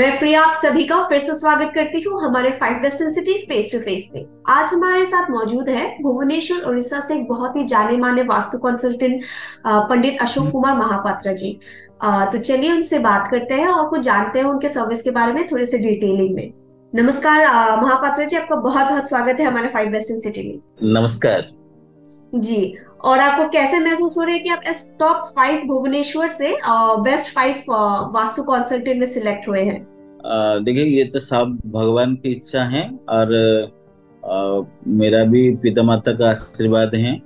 मैं प्रिया आप सभी का फिर से स्वागत करती हूँ हमारे five western city face to face में आज हमारे साथ मौजूद है भुवनेश्वर उड़ीसा से एक बहुत ही जाने माने वास्तु कंसल्टेंट पंडित अशोक कुमार महापात्रा जी। तो चलिए उनसे बात करते हैं और कुछ जानते हैं उनके सर्विस के बारे में थोड़े से डिटेलिंग में। नमस्कार महापात्रा जी आपका बहुत बहुत स्वागत है हमारे फाइव वेस्टर्न सिटी में। नमस्कार। जी और आपको कैसे महसूस हो रहा है कि आप इस टॉप फाइव भुवनेश्वर से बेस्ट फाइव वास्तु कंसल्टेंट में सिलेक्ट हुए हैं? देखिए ये तो सब भगवान की इच्छा है और आ, मेरा भी पिता माता का आशीर्वाद है।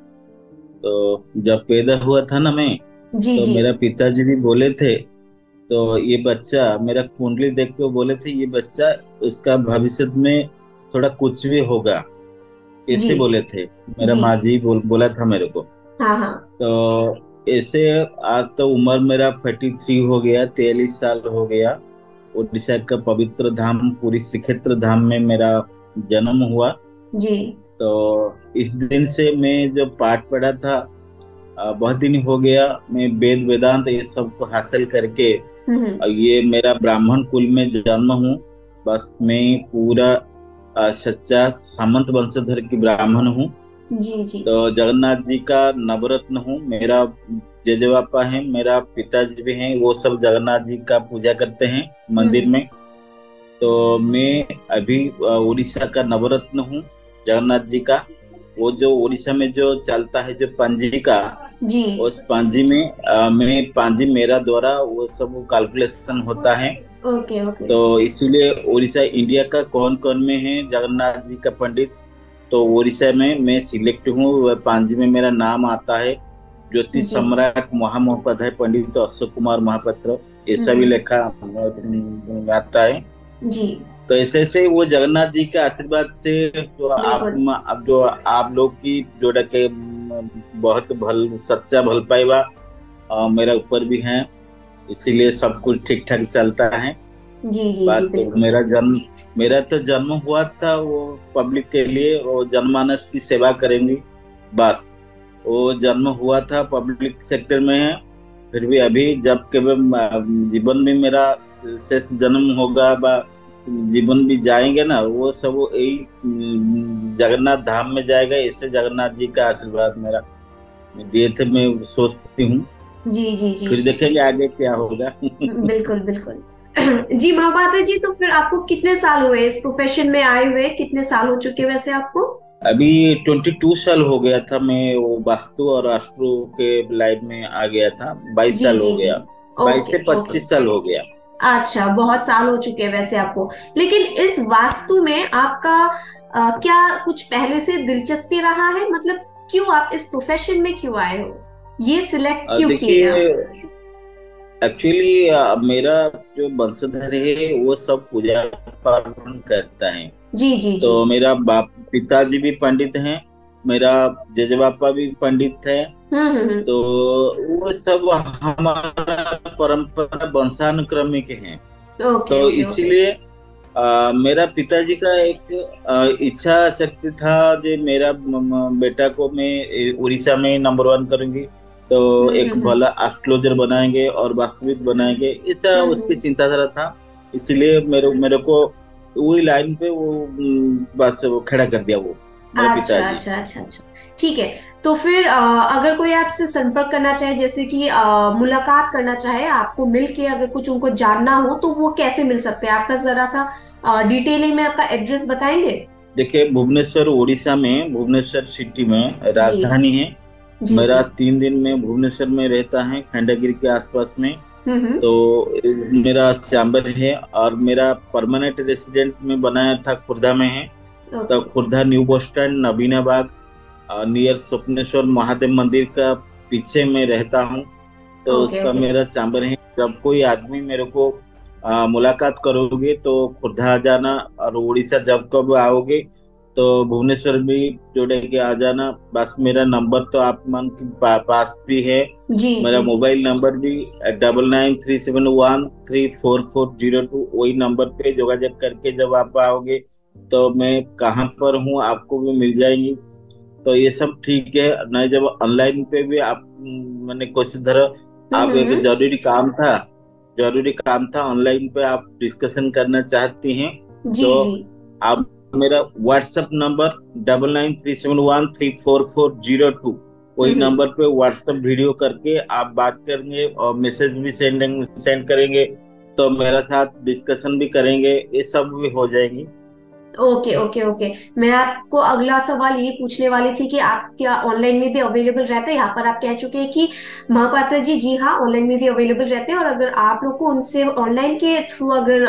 तो जब पैदा हुआ था ना मैं जी तो जी। मेरा पिताजी भी बोले थे तो ये बच्चा मेरा कुंडली देख के बोले थे ये बच्चा उसका भविष्य में थोड़ा कुछ भी होगा ऐसे बोले थे। मेरा माँ जी बोल, बोला था मेरे को। हाँ हाँ। तो ऐसे आज तो उम्र मेरा फोर्टी थ्री हो गया तेलीस साल हो गया। उड़ीसा का पवित्र धाम पूरी श्रीक्षेत्र धाम में मेरा जन्म हुआ। जी। तो इस दिन से मैं जो पाठ पढ़ा था बहुत दिन हो गया मैं वेद वेदांत ये सबको हासिल करके हम्म, ये मेरा ब्राह्मण कुल में जन्म हूँ। बस मैं पूरा सच्चा सामंत वंशधर की ब्राह्मण हूँ। जी जी। तो जगन्नाथ जी का नवरत्न हूँ। मेरा जेजेबापा है मेरा पिताजी भी हैं वो सब जगन्नाथ जी का पूजा करते हैं मंदिर हम्म। में। तो मैं अभी उड़ीसा का नवरत्न हूँ जगन्नाथ जी का। वो जो उड़ीसा में जो चलता है जो पंजी का जी। उस पांजी में आ, मैं पांजी मेरा द्वारा वो सब कैलकुलेशन होता है। Okay okay. तो इसीलिए उड़ीसा इंडिया का कौन कौन में है जगन्नाथ जी का पंडित? तो उड़ीसा में मैं सिलेक्ट हूँ पांजी में मेरा नाम आता है। ज्योतिष जी। सम्राट महामहोपाध्याय पंडित अशोक कुमार महापात्र ऐसा भी हम्म। लिखा आता है। जी। तो ऐसे ऐसे वो जगन्नाथ जी के आशीर्वाद से जो आप जो आप लोग की जोड़ा के बहुत भल सच्चा भल पाएगा मेरा ऊपर भी है। इसीलिए सब कुछ ठीक ठाक चलता है। जी जी जी बस मेरा जन्म मेरा तो जन्म हुआ था वो पब्लिक के लिए वो जनमानस की सेवा करेंगी। बस। वो जन्म हुआ था पब्लिक सेक्टर में है। फिर भी अभी जब कभी जीवन में मेरा शेष जन्म होगा बा जीवन भी जाएँगे ना वो सब यही जगन्नाथ धाम में जाएगा इससे जगन्नाथ जी का आशीर्वाद मेरा दिए थे मैं सोचती हूँ। जी जी जी। फिर देखेंगे आगे क्या होगा। बिल्कुल बिल्कुल। जी महापात्र जी तो फिर आपको कितने साल हुए इस प्रोफेशन में आए हुए? कितने साल हो चुके वैसे आपको? अभी 22 साल हो गया था मैं वो वास्तु और राष्ट्रो के लाइफ में आ गया था। 22 साल हो गया। बाईस से ओके, ओके। पच्चीस साल हो गया। अच्छा बहुत साल हो चुके हैं वैसे आपको। लेकिन इस वास्तु में आपका अ, क्या कुछ पहले से दिलचस्पी रहा है? मतलब क्यों आप इस प्रोफेशन में क्यों आए हो? ये सिलेक्ट क्यों आप? एक्चुअली मेरा जो वंशधर है वो सब पूजा पाठ करता है। जी जी तो जी। मेरा बाप पिताजी भी पंडित हैं मेरा जेजेबापा भी पंडित है। हम्म हम्म हम्म, तो वो सब हमारा परंपरा वंशानुक्रमिक है। तो। इसीलिए मेरा पिताजी का एक इच्छा शक्ति था जो मेरा बेटा को मैं उड़ीसा में नंबर वन करूँगी। तो एक भला एस्ट्रोलॉजर बनाएँगे और वास्तविक बनाएँगे। ऐसा उसकी। चिंताधारा था। इसीलिए मेरे मेरे को वही लाइन पे वो बस वो खड़ा कर दिया वो अच्छा पिताजी। अच्छा अच्छा अच्छा। ठीक है तो फिर अ, अगर कोई आपसे संपर्क करना चाहे जैसे कि मुलाकात करना चाहे आपको मिल के अगर कुछ उनको जानना हो तो वो कैसे मिल सकते हैं? आपका जरा सा डिटेलिंग में आपका एड्रेस बताएँगे? देखिए भुवनेश्वर उड़ीसा में भुवनेश्वर सिटी में राजधानी है। जी मेरा जी। तीन दिन में भुवनेश्वर में रहता है खंडगिरी के आसपास में। तो मेरा चैम्बर है और मेरा परमानेंट रेसिडेंट में बनाया था खुर्धा में है। तो Khurda new bus stand Nabinabagh near Swapneswar Mahadev Mandir का पीछे में रहता हूँ। तो ओके, उसका ओके। मेरा चैम्बर है। जब कोई आदमी मेरे को आ, मुलाकात करोगे तो खुर्धा जाना और उड़ीसा जब कब आओगे तो भुवनेश्वर भी जोड़े के आ जाना। बस मेरा नंबर तो आप मन के पास भी है। जी मेरा मोबाइल नंबर भी double nine three seven one three four four zero two वही नंबर पे योगाযোগ करके जब आप आओगे तो मैं कहाँ पर हूँ आपको भी मिल जाएँगी। तो ये सब ठीक है। नहीं जब ऑनलाइन पे भी आप मैंने कोशिश धरा आप हम्म, एक हम्म, ज़रूरी काम था ज़रूरी काम था ऑनलाइन पे आप डिस्कशन करना चाहती हैं तो जी। आप मेरा WhatsApp number double nine three seven one three four four zero two वही। नंबर पे व्हाट्सएप वीडियो करके आप बात करेंगे और मैसेज भी सेंड सेंड करेंगे तो मेरा साथ डिस्कशन भी करेंगे ये सब भी हो जाएँगी ओके ओके ओके मैं आपको अगला सवाल ये पूछने वाली थी कि आप क्या ऑनलाइन में भी अवेलेबल रहते हैं? यहाँ पर आप कह चुके हैं कि महापात्रा जी जी हाँ ऑनलाइन में भी अवेलेबल रहते हैं। और अगर आप लोग को उनसे ऑनलाइन के थ्रू अगर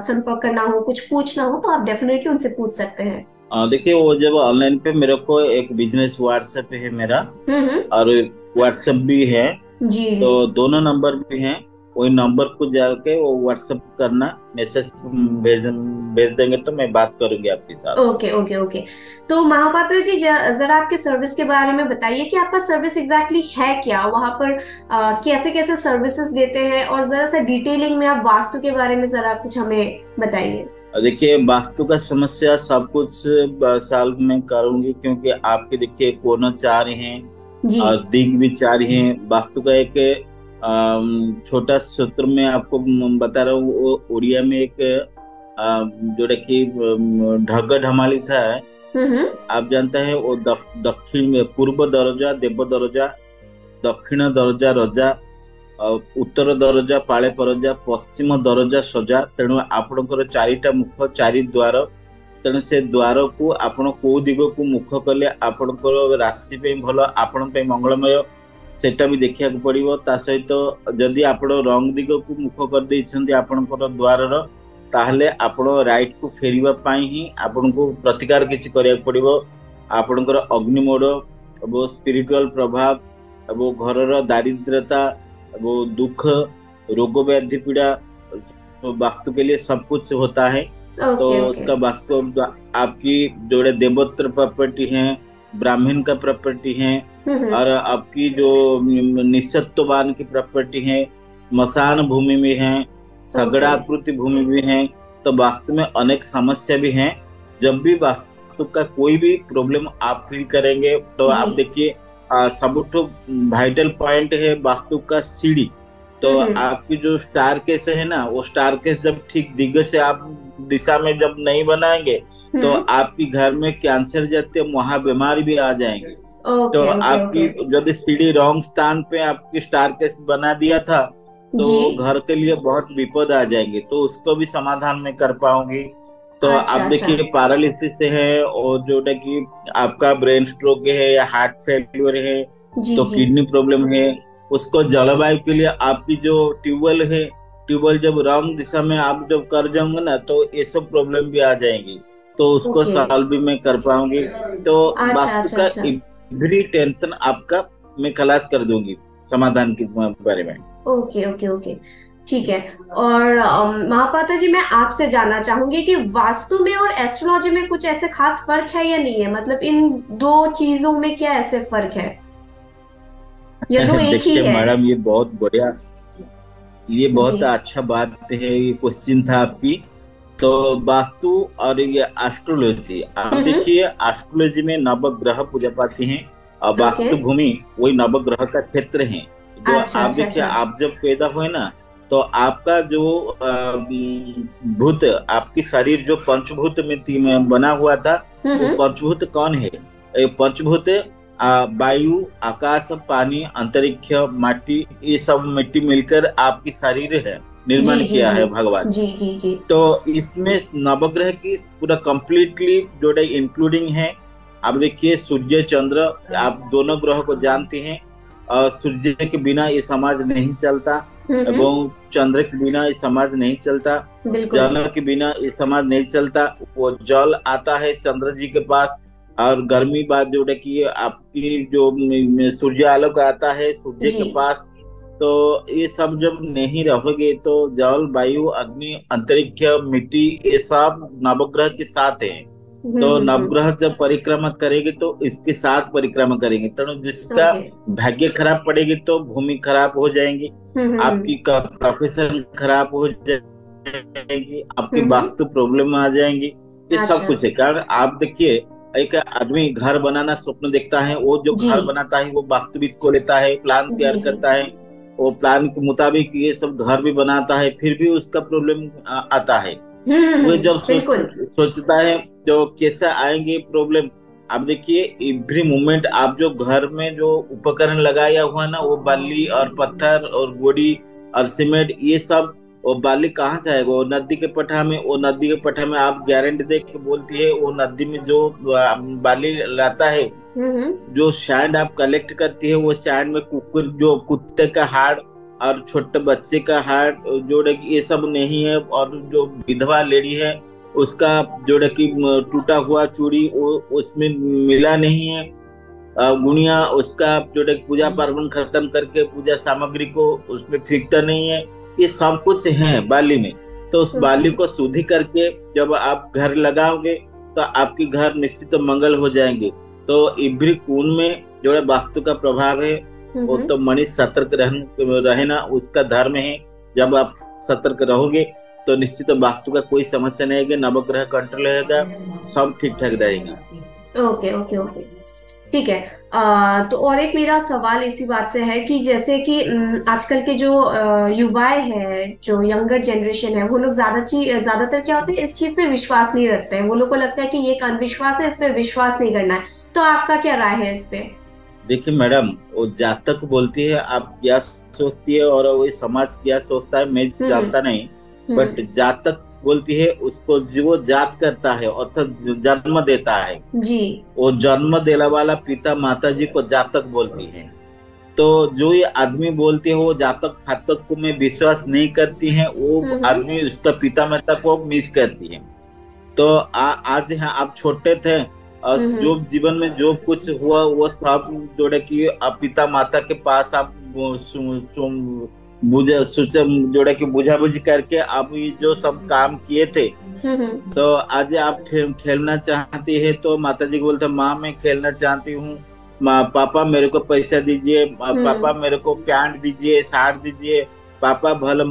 संपर्क करना हो कुछ पूछना हो तो आप डेफिनेटली उनसे पूछ सकते हैं। देखिए वो जब ऑनलाइन पे मेरे को एक बिज़नेस व्हाट्सएप है मेरा। हम्म हम्म। और व्हाट्सएप भी है। जी जी। तो दोनों नंबर भी हैं। वही नंबर को जाके वो व्हाट्सएप करना मैसेज भेज भेज देंगे तो मैं बात करूँगी आपके साथ। Okay okay okay. तो महापात्रा जी जरा आपके सर्विस के बारे में बताइए कि आपका सर्विस एग्जैक्टली exactly है क्या? वहाँ पर अ, कैसे कैसे सर्विसेज़ देते हैं? और जरा सा डिटेलिंग में आप वास्तु के बारे में जरा कुछ हमें बताइए। देखिए वास्तु का समस्या सब कुछ साल में करूँगी क्योंकि आपके देखिए कोना चार हैं और दिग भी चार हैं। वास्तु का एक छोटा सूत्र में आपको बता रहा हूँ उड़िया में एक जोटा कि अम, ढग ढमाली था हम्म हम्म आप जानते हैं वो दक- दक्षिण में पूर्व दरजा देव दरजा दक्षिण दरजा रजा ଆଉ ଉତ୍ତର ଦରଜା ପାଳେ ପରଜା ପଶ୍ଚିମ ଦରଜା ସଜା ତେଣୁ ଆପଣଙ୍କର ଚାରିଟା ମୁଖ ଚାରି ଦ୍ୱାର ତେଣୁ ସେ ଦ୍ୱାରକୁ ଆପଣ କୋଉ ଦିଗକୁ ମୁଖ କଲେ ଆପଣଙ୍କର ରାଶି ପାଇଁ ଭଲ ଆପଣଙ୍କ ପାଇଁ ମଙ୍ଗଳମୟ ସେଟା ବି ଦେଖିବାକୁ ପଡିବ ତା ସହିତ ଯଦି ଆପଣ ରଙ୍ଗ ଦିଗକୁ ମୁଖ କରିଦେଇଛନ୍ତି ଆପଣଙ୍କର ଦ୍ୱାରର ତାହେଲେ ଆପଣ ରାଇଟ୍ କୁ ଫେରିବା ପାଇଁ ହିଁ ଆପଣଙ୍କୁ ପ୍ରତିକାର କିଛି କରିବାକୁ ପଡିବ ଆପଣଙ୍କର ଅଗ୍ନିମୋଡ଼ ଏବଂ ସ୍ପିରିଚୁଆଲ ପ୍ରଭାବ ଏବଂ ଘରର ଦାରିଦ୍ରତା वो दुख रोग व्याधि पीड़ा तो वास्तु के लिए सब कुछ होता है तो ओके ओके उसका वास्तु आपकी जोड़े देवोत्र प्रॉपर्टी है ब्राह्मण का प्रॉपर्टी है हम्म हम्म और आपकी जो निशत्ववान की प्रॉपर्टी है स्मशान भूमि में है सगड़ाकृति भूमि भी है तो वास्तु में अनेक समस्या भी है। जब भी वास्तु का कोई भी प्रॉब्लम आप फील करेंगे तो आप देखिए आ, सबुठो वाइटल पॉइंट है वास्तु का सीढ़ी तो। आपकी जो स्टार केस है ना वो स्टार केस जब ठीक दिग्गज से आप दिशा में जब नहीं बनाएँगे तो हम्म, आपकी घर में कैंसर जाते वहाँ बीमारी भी आ जाएँगे। ओके तो आपकी यदि सीढ़ी रॉन्ग स्थान पे आपकी स्टार केस बना दिया था तो घर के लिए बहुत विपद आ जाएँगे तो उसको भी समाधान में कर पाऊँगी। तो अच्छा, आप अच्छा। देखिए पैरालिसिस है और जो कि आपका ब्रेन स्ट्रोक है या हार्ट फेल्यूर है जी तो किडनी प्रॉब्लम है उसको जलवायु के लिए आपकी जो ट्यूबवेल है ट्यूबवेल जब रॉन्ग दिशा में आप जब कर जाओगे ना तो ये सब प्रॉब्लम भी आ जाएँगी। तो उसको सॉल्व भी मैं कर पाऊँगी। तो वास्तु अच्छा, का अच्छा। एवरी टेंशन आपका मैं खलास कर दूँगी समाधान के बारे में। Okay okay okay. ठीक है। और अम, महापात्रा जी मैं आपसे जानना चाहूँगी कि वास्तु में और एस्ट्रोलॉजी में कुछ ऐसे खास फ़र्क है या नहीं है? मतलब इन दो चीज़ों में क्या ऐसे फ़र्क है? या दो एक ही है? मैडम ये बहुत बढ़िया ये बहुत अच्छा बात है ये क्वेश्चन था आपकी। तो वास्तु और ये एस्ट्रोलॉजी आप हम्म। देखिए एस्ट्रोलॉजी में नवग्रह पूजा पाती हैं और वास्तु भूमि वही नवग्रह का क्षेत्र है। जो अच्छा, आप अच्छा, देखिए अच्छा। आप जब पैदा हुए ना तो आपका जो भूत आपकी शरीर जो पंचभूत में ती- में बना हुआ था हम्म वो हम्म, पंचभूत कौन है? ये पंचभूत वायु आकाश पानी अंतरिक्ष माटी ये सब मिट्टी मिलकर आपकी शरीर है निर्माण किया जी। है भगवान। जी जी जी। तो इसमें नवग्रह की पूरा कंप्लीटली जो इंक्लूडिंग है। आप देखिए सूर्य चंद्र आप दोनों ग्रह को जानते हैं। सूर्य के बिना ये समाज नहीं चलता एवं चंद्र के बिना ये समाज नहीं चलता जल के बिना ये समाज नहीं चलता वो जल आता है चंद्र जी के पास और गर्मी बात जो है कि आपकी जो सूर्य आलोक आता है सूर्य के पास तो ये सब जब नहीं रहोगे तो जल वायु अग्नि अंतरिक्ष मिट्टी ये सब नवग्रह के साथ है। तो हम्म, नवग्रह जब परिक्रमा करेगी तो इसके साथ परिक्रमा करेंगे। तो जिसका भाग्य खराब पड़ेगी तो भूमि खराब हो जाएँगी। हम्म, हम्म, आपकी प्रोफेशन खराब हो जाएगी आपकी हम्म। वास्तु प्रॉब्लम आ जाएँगी। ये अच्छा। सब कुछ है। कारण आप देखिए एक आदमी घर बनाना स्वप्न देखता है वो जो घर बनाता है वो वास्तविक को लेता है प्लान तैयार करता है वो प्लान के मुताबिक ये सब घर भी बनाता है फिर भी उसका प्रॉब्लम आता है। हम्म, वो जब सोच, सोचता है जो कैसे आएँगे प्रॉब्लम आप देखिए एवरी मोमेंट आप जो घर में जो उपकरण लगाया हुआ ना वो बाली और पत्थर और गोड़ी और सीमेंट ये सब वो बाली कहाँ से आएगा? वो नदी के पठा में वो नदी के पठा में आप गारंटी देख के बोलती है वो नदी में जो बाली लाता है हम्म, जो सैंड आप कलेक्ट करती है वो सैंड में कुकुर जो कुत्ते का हाड़ और छोटे बच्चे का हाड़ जो ये सब नहीं है और जो विधवा लेडी है उसका जो कि टूटा हुआ चूड़ी वो उसमें मिला नहीं है। गुड़िया उसका जो पूजा पार्वण खत्म करके पूजा सामग्री को उसमें फेंकता नहीं है। ये सब कुछ है बाली में। तो उस हम्म। बाली को शुद्धि करके जब आप घर लगाओगे तो आपके घर निश्चित तो मंगल हो जाएँगे। तो इब्री कुन में जो है वास्तु का प्रभाव है। वो हम्म, तो मनीष सतर्क रहन रहना उसका धर्म है। जब आप सतर्क रहोगे तो निश्चित तो वास्तु का कोई समस्या नहीं आएगी नवग्रह कंट्रोल रहेगा सब ठीक ठाक रहेगा। Okay okay okay. ठीक है। आ, तो और एक मेरा सवाल इसी बात से है कि जैसे कि आजकल के जो युवाएँ हैं जो यंगर जनरेशन है वो लोग ज़्यादा चीज़ ज़्यादातर क्या होते हैं इस चीज़ पे विश्वास नहीं रखते हैं। वो लोग को लगता है कि ये एक अंधविश्वास है इस पे विश्वास नहीं करना है। तो आपका क्या राय है इस पे? देखिए मैडम वो जातक बोलती है आप क्या सोचती है और वो समाज क्या सोचता है मैं हम्म। जानता नहीं हम्म, बट जातक बोलती है उसको जो जात करता है अर्थात जन्म देता है जी वो जन्म देने वाला पिता माता जी को जातक बोलती है तो जो ये आदमी बोलते हैं वो जातक फातक को मैं विश्वास नहीं करती है वो हम्म। आदमी उसका पिता माता को मिस करती है तो आ, आज यहाँ आप छोटे थे। जो जीवन में जो कुछ हुआ वो सब जोड़े कि आप पिता माता के पास आप बुझा सोचा जोड़े कि बुझा बुझी करके आप ये जो सब काम किए थे। हम्म, हम्म, तो आज आप खेल, खेलना चाहती है तो माता जी को बोलते माँ मैं खेलना चाहती हूँ। पापा मेरे को पैसा दीजिए हम्म। पापा मेरे को पैंट दीजिए साड़ दीजिए। पापा भले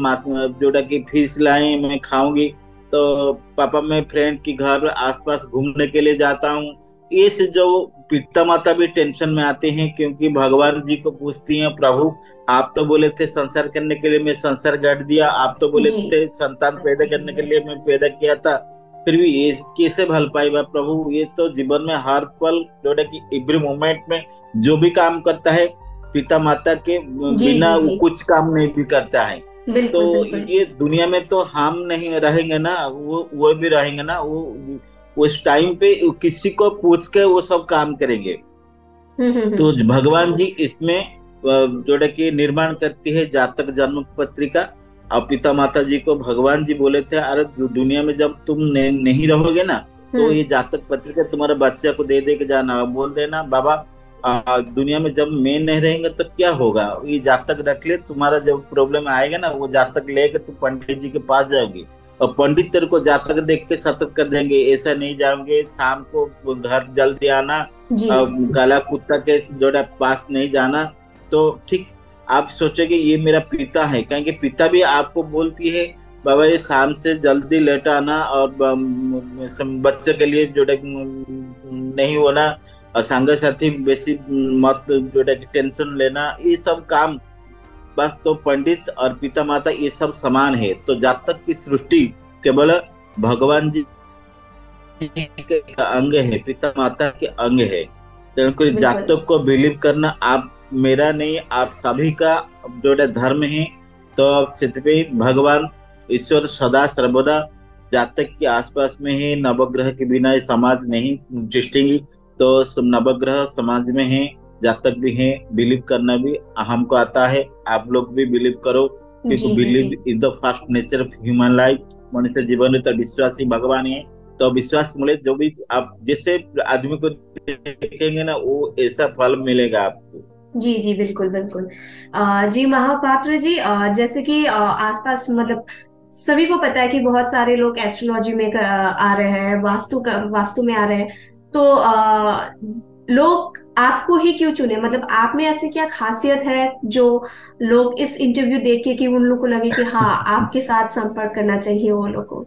जोड़ा की फ़ीस लाए मैं खाऊँगी। तो पापा मैं फ्रेंड के घर आसपास घूमने के लिए जाता हूँ। ये से जो पिता माता भी टेंशन में आते हैं क्योंकि भगवान जी को पूछती हैं प्रभु आप तो बोले थे संसार करने के लिए मैं संसार गढ़ दिया आप तो बोले थे संतान पैदा करने के लिए मैं पैदा किया था। फिर भी ये कैसे भल पाएगा प्रभु? ये तो जीवन में हर पल जो है कि एवरी मोमेंट में जो भी काम करता है पिता माता के बिना जी। वो कुछ काम नहीं भी करता है। बिल्कुल तो बिल्कुल। ये दुनिया में तो हम नहीं रहेंगे ना वो वो भी रहेंगे ना वो उस टाइम पे किसी को पूछ के वो सब काम करेंगे। तो भगवान जी इसमें जो है कि निर्माण करती है जातक जन्म पत्रिका और पिता माता जी को भगवान जी बोले थे अरे दुनिया में जब तुम ने, नहीं रहोगे ना तो हम्म, ये जातक पत्रिका तुम्हारे बच्चे को दे दे के जाना। बोल देना बाबा आ, दुनिया में जब मैं नहीं रहेंगे तो क्या होगा? ये जातक रख ले तुम्हारा जब प्रॉब्लम आएगा ना वो जातक लेके तुम पंडित जी के पास जाओगी। और पंडित तेरे को जातक देख के सतर्क कर देंगे। ऐसा नहीं जाओगे। शाम को घर जल्दी आना अब काला कुत्ता के जो है पास नहीं जाना। तो ठीक आप सोचोगे ये मेरा पिता है। कहेंगे पिता भी आपको बोलती है बाबा ये शाम से जल्दी लेट आना और बच्चे के लिए जो नहीं होना। और संग साथी बेसी मत जो टेंशन लेना। ये सब काम बस तो पंडित और पिता माता ये सब समान है। तो जब तक की सृष्टि केवल भगवान जी का अंग है पिता माता के अंग है तेनाली जातक को बिलीव करना आप मेरा नहीं आप सभी का जो धर्म है तो भगवान ईश्वर सदा सर्वदा जातक के आसपास में है नवग्रह के बिना समाज नहीं दृष्टि तो नवग्रह समाज में है। जातक भी है बिलीव करना भी हमको आता है। आप लोग भी बिलीव करो क्योंकि believe is the first nature of human life मनुष्य जीवन में तो विश्वास ही भगवान है तो विश्वास मिले जो भी आप जैसे आदमी को देखेंगे ना वो ऐसा फल मिलेगा आपको। जी जी बिल्कुल बिल्कुल। अ, जी महापात्र जी अ, जैसे कि आसपास मतलब सभी को पता है कि बहुत सारे लोग एस्ट्रोलॉजी में आ रहे हैं वास्तु वास्तु में आ रहे हैं। तो अ, लोग आपको ही क्यों चुने? मतलब आप में ऐसे क्या खासियत है जो लोग इस इंटरव्यू देख के कि उन लोग को लगे कि हाँ आपके साथ संपर्क करना चाहिए वो लोग को?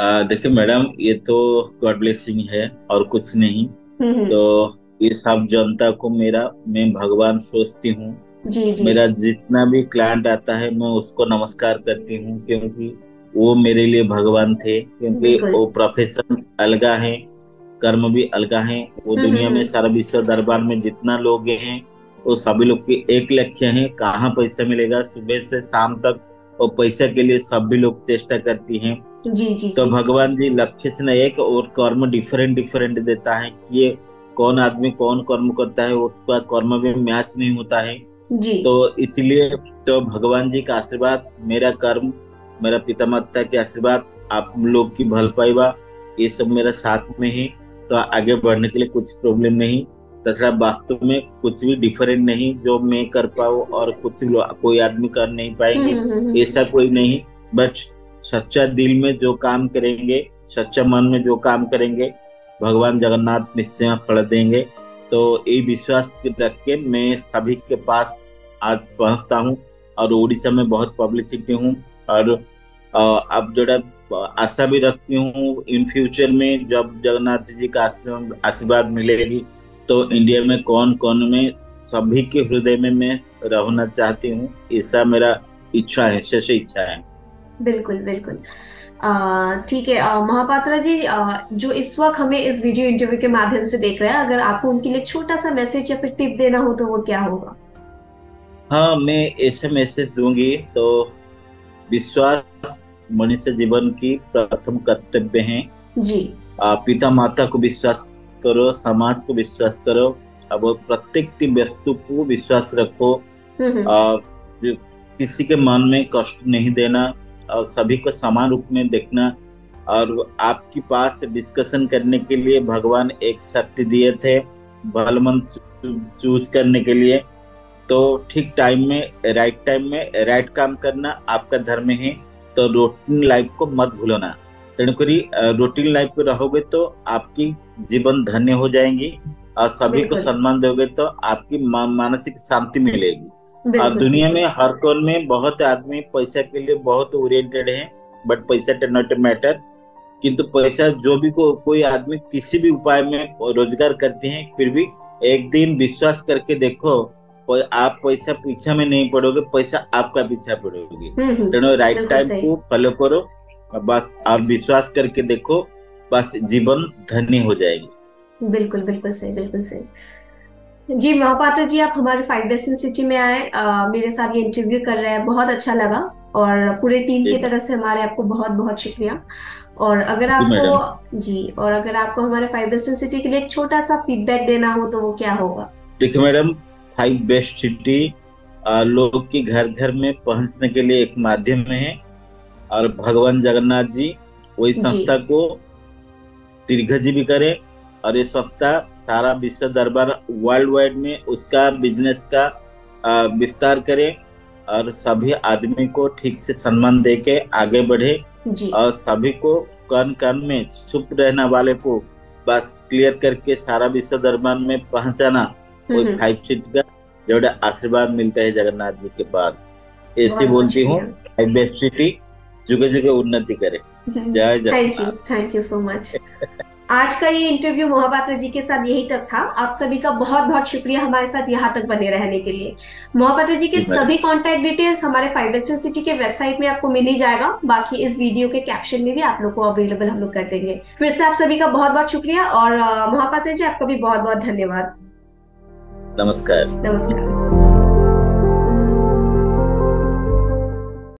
देखिए मैडम ये तो गॉड ब्लेसिंग है और कुछ नहीं। हम्म हम्म, तो ये सब जनता को मेरा मैं भगवान सोचती हूँ। जी जी। मेरा जितना भी क्लाइंट आता है मैं उसको नमस्कार करती हूँ क्योंकि वो मेरे लिए भगवान थे क्योंकि वो प्रोफेशन अलगा है। कर्म भी अलगा है। वो हम्म, दुनिया में हम्म। सारा विश्व दरबार में जितना लोग हैं वो सभी लोग के एक लक्ष्य है कहाँ पैसा मिलेगा? सुबह से शाम तक और पैसा के लिए सभी लोग चेष्टा करती हैं। जी जी तो भगवान जी लक्ष्य से न एक और कर्म डिफरेंट डिफरेंट देता है कि ये कौन आदमी कौन कर्म करता है उसका कर्म भी मैच नहीं होता है। जी। तो इसलिए तो भगवान जी का आशीर्वाद मेरा कर्म मेरा पिता माता के आशीर्वाद आप लोग की भलपाइबा ये सब मेरा साथ में है। तो आगे बढ़ने के लिए कुछ प्रॉब्लम नहीं। तथा वास्तव में कुछ भी डिफरेंट नहीं जो मैं कर पाऊँ और कुछ कोई आदमी कर नहीं पाएँगे हम्म, हम्म, हम्म। ऐसा कोई नहीं। बट सच्चा दिल में जो काम करेंगे सच्चा मन में जो काम करेंगे भगवान जगन्नाथ निश्चय फल देंगे। तो ये विश्वास रख के मैं सभी के पास आज पहुँचता हूँ और उड़ीसा में बहुत पब्लिसिटी हूँ। और अब जो है, आशा भी रखती हूँ इन फ्यूचर में जब जगन्नाथ जी का आशीर्वाद मिलेगी तो इंडिया में कौन कौन में सभी के हृदय में मैं रहना चाहती हूँ। ऐसा मेरा इच्छा है शेष इच्छा है। बिल्कुल बिल्कुल। ठीक है महापात्रा जी अ, जो इस वक्त हमें इस वीडियो इंटरव्यू के माध्यम से देख रहे हैं अगर आपको उनके लिए छोटा सा मैसेज या फिर टिप देना हो तो वो क्या होगा? हाँ मैं ऐसे मैसेज दूँगी तो विश्वास मनुष्य जीवन की प्रथम कर्तव्य है। जी। आ, पिता माता को विश्वास करो समाज को विश्वास करो। अब प्रत्येक वस्तु को विश्वास रखो। हम्म हम्म, आ, किसी के मन में कष्ट नहीं देना और सभी को समान रूप में देखना और आपके पास डिस्कशन करने के लिए भगवान एक शक्ति दिए थे भलमन चूज़ करने के लिए। तो ठीक टाइम में राइट टाइम में राइट काम करना आपका धर्म है। तो रूटीन लाइफ को मत भूलना तेणुकरी रूटीन लाइफ में रहोगे तो आपकी जीवन धन्य हो जाएँगी और सभी को सम्मान दोगे तो आपकी मा, मानसिक शांति मिलेगी। और दुनिया में हर कोण में बहुत आदमी पैसा के लिए बहुत ओरिएंटेड है बट पैसा नॉट ए मैटर किंतु पैसा जो भी को, कोई आदमी किसी भी उपाय में रोज़गार करते हैं फिर भी एक दिन विश्वास करके देखो आप पैसा पीछा में नहीं पड़ोगे पैसा आपका पीछा पड़ोगे। हम्म, राइट टाइम को फॉलो करो बस और विश्वास करके देखो बस जीवन धन्य हो जाएगी। बिल्कुल बिल्कुल सही बिल्कुल सही। जी महापात्रा जी आप हमारे फाइव वेस्टर्न सिटी में आए अ, मेरे साथ ये इंटरव्यू कर रहे हैं बहुत अच्छा लगा और पूरे टीम की तरफ़ से हमारे आपको बहुत बहुत शुक्रिया। और अगर आपको जी और अगर आपको हमारे फाइव वेस्टर्न सिटी के लिए एक छोटा सा फीडबैक देना हो तो वो क्या होगा? देखिए मैडम फाइव बेस्ट सिटी लोग की घर घर में पहुँचने के लिए एक माध्यम है। और भगवान जगन्नाथ जी वही संस्था को दीर्घजीवी करे। और ये संस्था सारा विश्व दरबार वर्ल्ड वाइड में उसका बिज़नेस का विस्तार करे। और सभी आदमी को ठीक से सम्मान दे के आगे बढ़े। और सभी को कन कन में छुप रहने वाले को बस क्लियर करके सारा विश्व दरबार में पहुंचाना। फाइव सीट का जो आशीर्वाद मिलता है जगन्नाथ जी के पास ऐसे बोलती हूँ सिटी जुगे जुगे उन्नति करे। जय जय thank you thank you so much आज का ये इंटरव्यू मोहपात्रा जी के साथ यही तक था। आप सभी का बहुत बहुत शुक्रिया हमारे साथ यहाँ तक बने रहने के लिए। मोहपात्रा जी के सभी कॉन्टैक्ट डिटेल्स हमारे फाइव वेस्टर्न सिटी के वेबसाइट में आपको मिल ही जाएगा। बाकी इस वीडियो के कैप्शन में भी आप लोग को अवेलेबल हम लोग कर देंगे। फिर से आप सभी का बहुत बहुत शुक्रिया और मोहपात्रा जी आपका भी बहुत बहुत धन्यवाद। नमस्कार नमस्कार